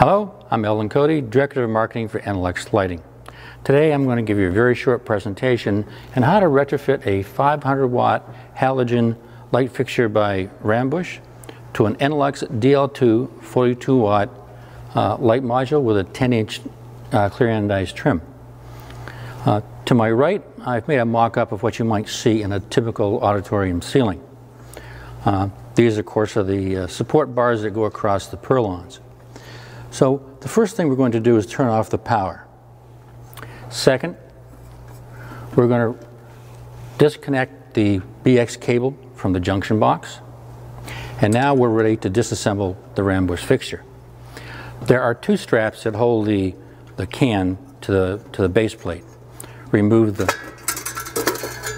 Hello, I'm Eldon Cody, Director of Marketing for enLux Lighting. Today I'm going to give you a very short presentation on how to retrofit a 500 watt halogen light fixture by Rambush to an enLux DL2 42 watt uh, light module with a 10 inch uh, clear anodized trim. Uh, to my right, I've made a mock-up of what you might see in a typical auditorium ceiling. Uh, these, of course, are the uh, support bars that go across the purlins. So the first thing we're going to do is turn off the power. Second, we're going to disconnect the BX cable from the junction box. And now we're ready to disassemble the Rambush fixture. There are two straps that hold the, the can to the, to the base plate. Remove the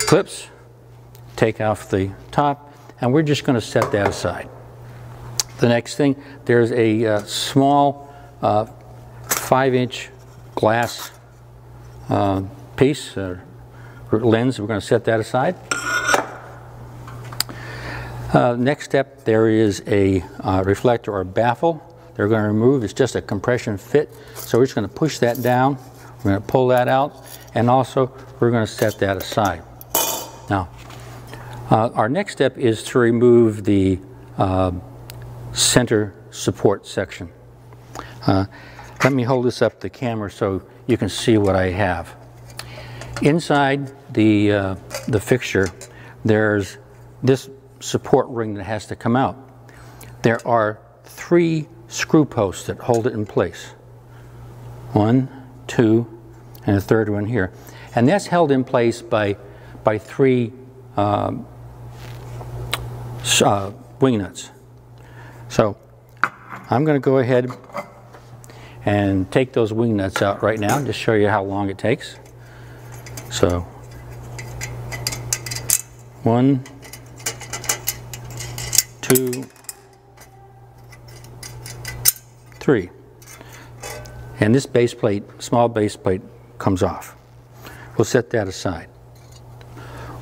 clips, take off the top, and we're just going to set that aside. The next thing, there's a uh, small uh, five inch glass uh, piece, or lens. We're going to set that aside. Uh, next step, there is a uh, reflector or baffle. They're going to remove. It's just a compression fit. So we're just going to push that down. We're going to pull that out. And also, we're going to set that aside. Now, uh, our next step is to remove the center support section. Uh, let me hold this up the camera so you can see what I have. Inside the, uh, the fixture, there's this support ring that has to come out. There are three screw posts that hold it in place. One, two, and a third one here. And that's held in place by, by three um, uh, wing nuts. So I'm going to go ahead and take those wing nuts out right now, just show you how long it takes. So one, two, three. And this base plate, small base plate, comes off. We'll set that aside.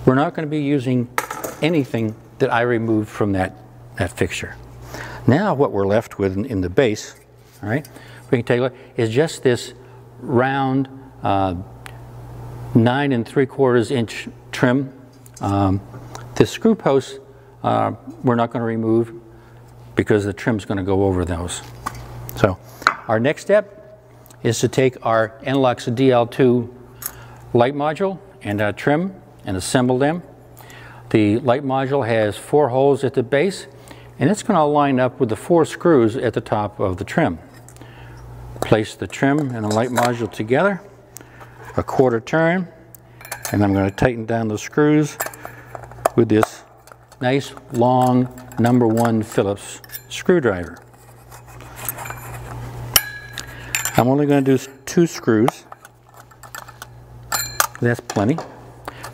We're not going to be using anything that I removed from that, that fixture. Now what we're left with in, in the base, all right, look, is just this round uh, nine and three quarters inch trim. Um, the screw posts uh, we're not going to remove because the trim's going to go over those. So our next step is to take our enLux DL2 light module and uh, trim and assemble them. The light module has four holes at the base and it's going to line up with the four screws at the top of the trim. Place the trim and the light module together, a quarter turn, and I'm going to tighten down the screws with this nice long number one Phillips screwdriver. I'm only going to do two screws. That's plenty.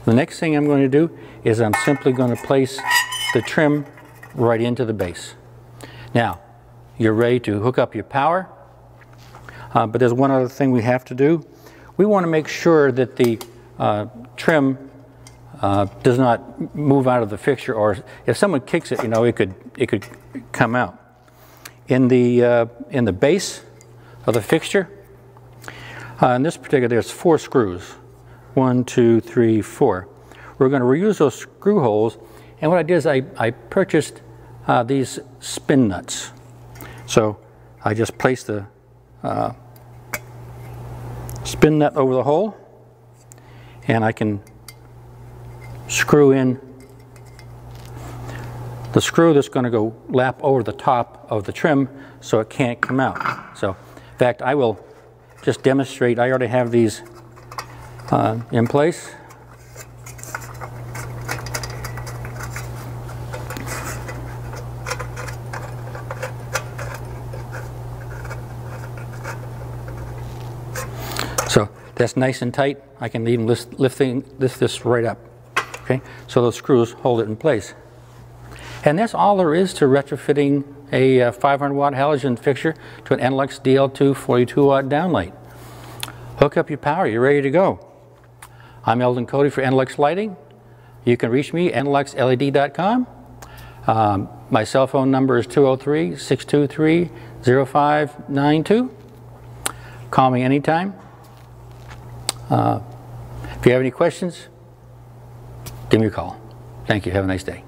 The next thing I'm going to do is I'm simply going to place the trim right into the base. Now, you're ready to hook up your power, uh, but there's one other thing we have to do. We want to make sure that the uh, trim uh, does not move out of the fixture, or if someone kicks it, you know, it could, it could come out. In the, uh, in the base of the fixture, uh, in this particular, there's four screws. One, two, three, four. We're going to reuse those screw holes, and what I did is I, I purchased uh, these spin nuts. So I just placed the uh, spin nut over the hole and I can screw in the screw that's going to go lap over the top of the trim so it can't come out. So in fact I will just demonstrate, I already have these uh, in place. So that's nice and tight. I can even lift, lift, this right up. Okay, so those screws hold it in place. And that's all there is to retrofitting a uh, 500 watt halogen fixture to an enLux DL2 42 watt downlight. Hook up your power, you're ready to go. I'm Eldon Cody for enLux Lighting. You can reach me at enluxled.com. Um, my cell phone number is 203 623 0592. Call me anytime. Uh, If you have any questions, give me a call. Thank you. Have a nice day.